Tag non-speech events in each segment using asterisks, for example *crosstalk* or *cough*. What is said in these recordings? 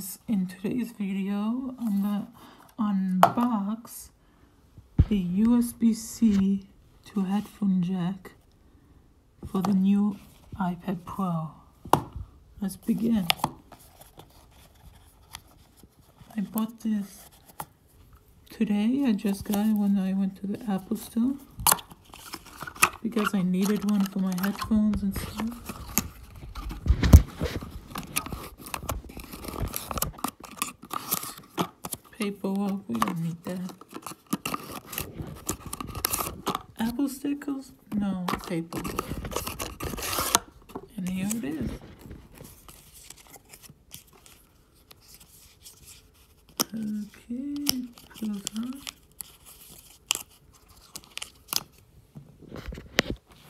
guys in today's video I'm gonna unbox the USB-C to headphone jack for the new iPad Pro. Let's begin. I bought this today. I just got it when I went to the Apple store because I needed one for my headphones and stuff paperwork. We don't need that. Apple stickers? No, paperwork. And here it is. Okay.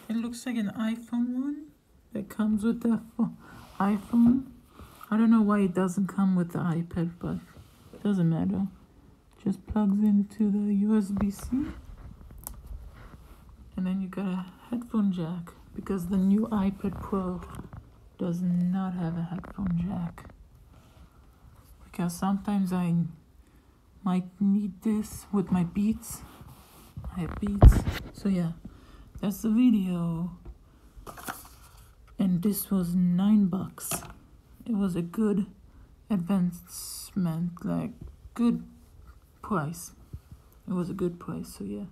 It looks like an iPhone one that comes with the *laughs* iPhone. I don't know why it doesn't come with the iPad, but doesn't matter. Just plugs into the USB-C and then you got a headphone jack because the new iPad Pro does not have a headphone jack. Because sometimes I might need this with my beats. I have beats. So yeah. That's the video. And this was nine bucks. It was a good advancement like good price. It was a good price so yeah.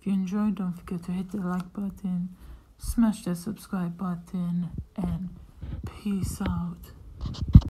If you enjoyed don't forget to hit the like button smash that subscribe button and peace out